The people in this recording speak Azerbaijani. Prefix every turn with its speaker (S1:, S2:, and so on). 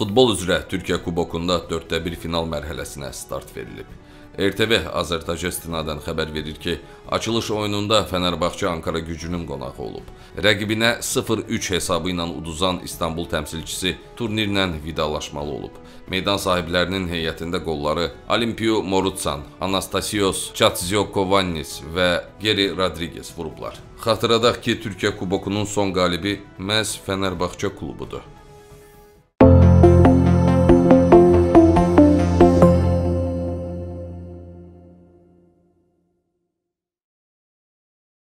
S1: Futbol üzrə Türkiyə Kubokunda 4də 1 final mərhələsinə start verilib. RTV Azərtaca istinadən xəbər verir ki, açılış oyununda Fənərbağçı Ankara gücünün qonağı olub. Rəqibinə 0-3 hesabı ilə uduzan İstanbul təmsilçisi turnirlə vidalaşmalı olub. Meydan sahiblərinin heyətində qolları Olimpiyo Morutsan, Anastasios Çatziyokovannis və Geri Rodriguez vurublar. Xatırladaq ki, Türkiyə Kubokunun son qalibi məhz Fənərbağçı klubudur.